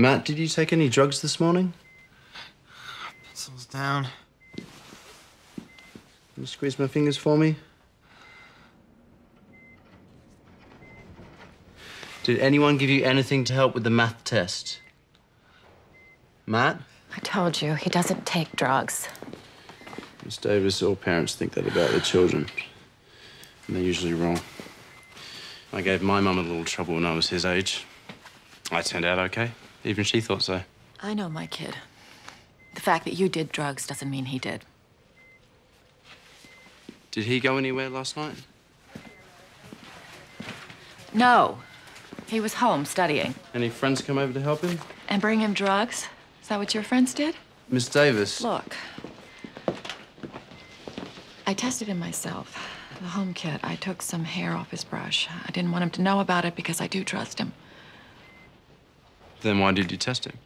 Matt, did you take any drugs this morning? Pencils down. Can you squeeze my fingers for me? Did anyone give you anything to help with the math test? Matt? I told you, he doesn't take drugs. Miss Davis, all parents think that about their children. And they're usually wrong. I gave my mum a little trouble when I was his age. I turned out okay. Even she thought so. I know my kid. The fact that you did drugs doesn't mean he did. Did he go anywhere last night? No. He was home studying. Any friends come over to help him? And bring him drugs? Is that what your friends did? Miss Davis. Look. I tested him myself. The home kit. I took some hair off his brush. I didn't want him to know about it because I do trust him. Then why did you test him?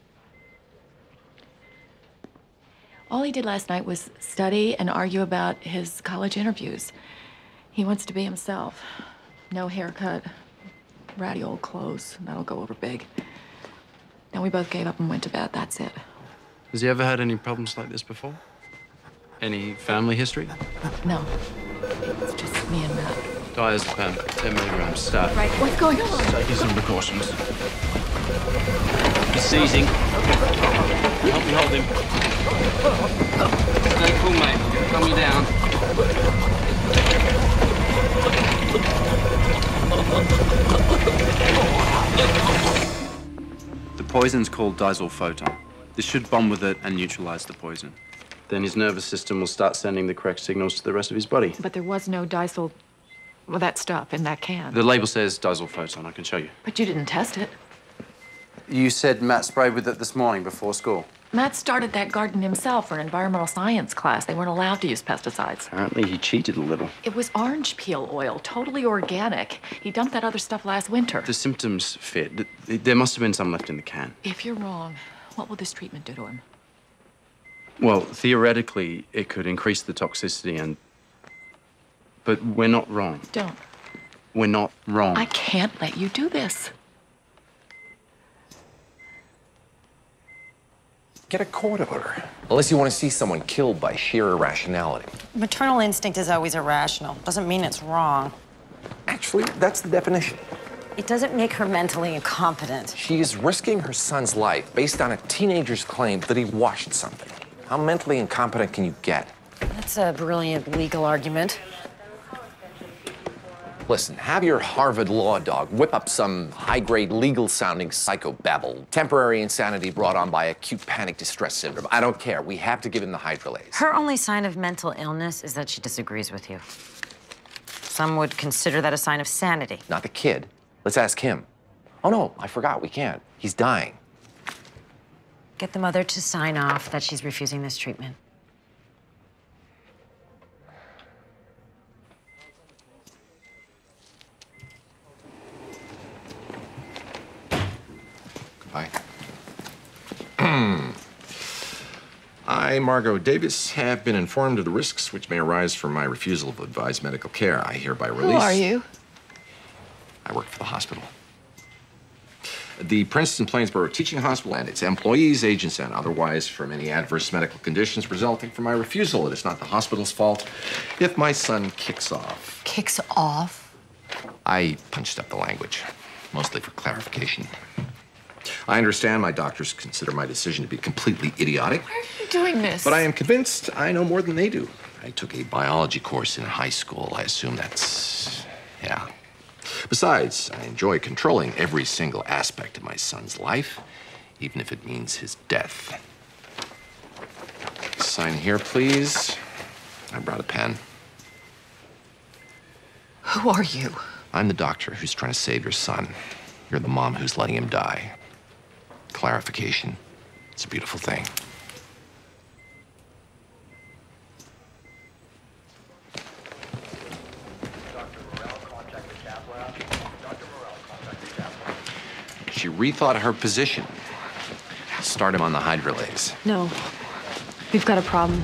All he did last night was study and argue about his college interviews. He wants to be himself. No haircut, ratty old clothes. That'll go over big. Then we both gave up and went to bed. That's it. Has he ever had any problems like this before? Any family history? No. It's just me and Matt. Diazepam, 10 milligrams, start. Right, what's going on? Taking some precautions. He's seizing. Help me hold him. Stay cool, mate. Calm you down. The poison's called disulfoton. This should bond with it and neutralize the poison. Then his nervous system will start sending the correct signals to the rest of his body. But there was no disul... Well, that stuff in that can. The label says disulfoton. I can show you. But you didn't test it. You said Matt sprayed with it this morning before school. Matt started that garden himself for an environmental science class. They weren't allowed to use pesticides. Apparently, he cheated a little. It was orange peel oil, totally organic. He dumped that other stuff last winter. The symptoms fit. There must have been some left in the can. If you're wrong, what will this treatment do to him? Well, theoretically, it could increase the toxicity and. But we're not wrong. Don't. We're not wrong. I can't let you do this. Get a court order. Unless you want to see someone killed by sheer irrationality. Maternal instinct is always irrational. Doesn't mean it's wrong. Actually, that's the definition. It doesn't make her mentally incompetent. She is risking her son's life based on a teenager's claim that he washed something. How mentally incompetent can you get? That's a brilliant legal argument. Listen, have your Harvard law dog whip up some high grade legal sounding psychobabble. Temporary insanity brought on by acute panic distress syndrome. I don't care. We have to give him the hydrolase. Her only sign of mental illness is that she disagrees with you. Some would consider that a sign of sanity. Not the kid. Let's ask him. Oh no, I forgot. We can't. He's dying. Get the mother to sign off that she's refusing this treatment. I, Margot Davis, have been informed of the risks which may arise from my refusal of advised medical care. I hereby release. Who are you? I work for the hospital. The Princeton Plainsboro Teaching Hospital and its employees, agents, and otherwise from any adverse medical conditions resulting from my refusal. It is not the hospital's fault if my son kicks off. Kicks off? I punched up the language, mostly for clarification. I understand my doctors consider my decision to be completely idiotic, Why are you doing this? but I am convinced I know more than they do. I took a biology course in high school. I assume that's. yeah. Besides, I enjoy controlling every single aspect of my son's life, even if it means his death. Sign here, please. I brought a pen. Who are you? I'm the doctor who's trying to save your son. You're the mom who's letting him die. Clarification. It's a beautiful thing. She rethought her position. Start him on the hydrolase. No. We've got a problem.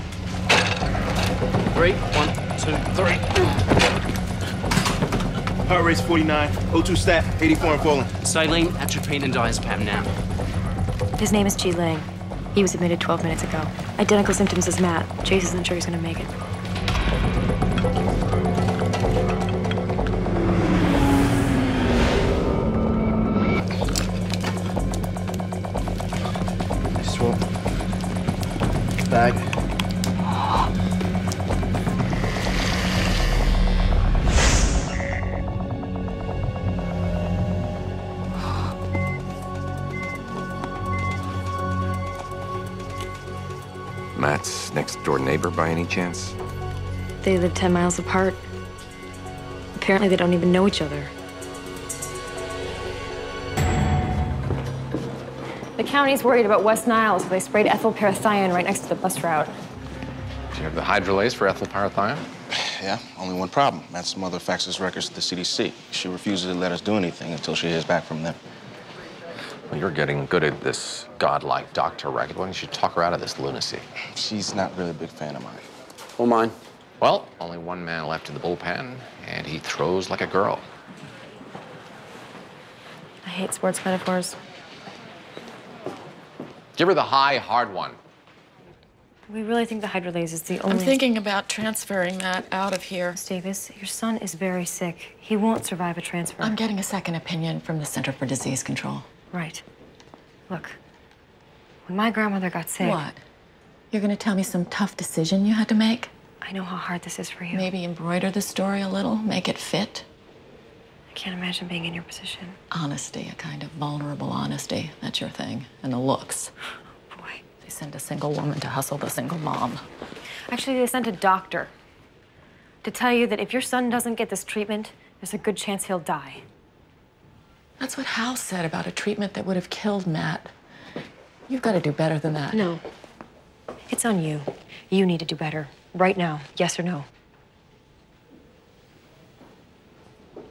Three, one, two, three. Heart rate's 49. O2 sat, 84 and falling. Saline, atropine, and diazepam now. His name is Ji Ling. He was admitted 12 minutes ago. Identical symptoms as Matt. Chase isn't sure he's gonna make it. Swap. Bag. Matt's next door neighbor by any chance? They live 10 miles apart. Apparently, they don't even know each other. The county's worried about West Nile, so they sprayed ethyl parathion right next to the bus route. Do you have the hydrolase for ethyl parathion? Yeah, only one problem. Matt's mother faxes records to the CDC. She refuses to let us do anything until she hears back from them. Well, you're getting good at this godlike doctor racket. Why don't you talk her out of this lunacy? She's not really a big fan of mine. All mine. Well, only one man left in the bullpen, and he throws like a girl. I hate sports metaphors. Give her the high, hard one. We really think the hydrolase is the only. I'm thinking about transferring that out of here. Miss Davis, your son is very sick. He won't survive a transfer. I'm getting a second opinion from the Center for Disease Control. Right. Look, when my grandmother got sick. What? You're gonna tell me some tough decision you had to make? I know how hard this is for you. Maybe embroider the story a little, make it fit? I can't imagine being in your position. Honesty, a kind of vulnerable honesty. That's your thing. And the looks. Oh, Boy. They send a single woman to hustle the single mom. Actually, they sent a doctor to tell you that if your son doesn't get this treatment, there's a good chance he'll die. That's what Hal said about a treatment that would have killed Matt. You've got to do better than that. No. It's on you. You need to do better. Right now. Yes or no?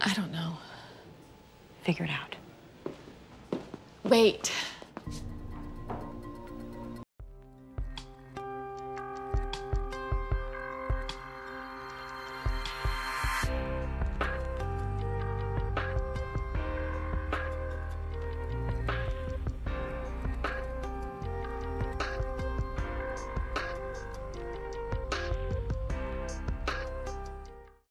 I don't know. Figure it out. Wait.